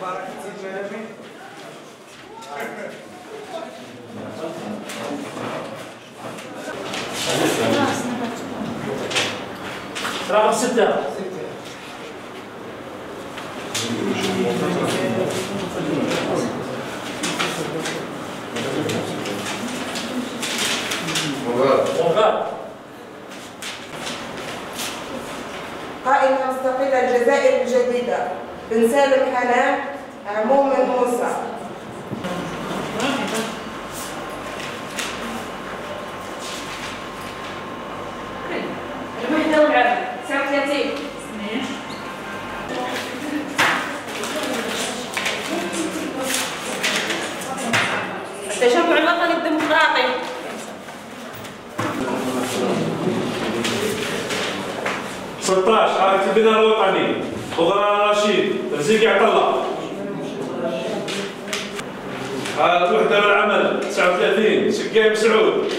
بركة المنامي رقم ستة قائمة مستقلة الجزائر الجديدة بن سالم عموم موسى. الوحدة والعدل 39 التجمع الوطني الديمقراطي ستاش حركة البناء الوطني وغران رشيد رزيق عطا الله. الوحدة والعمل 39 شقاي مسعود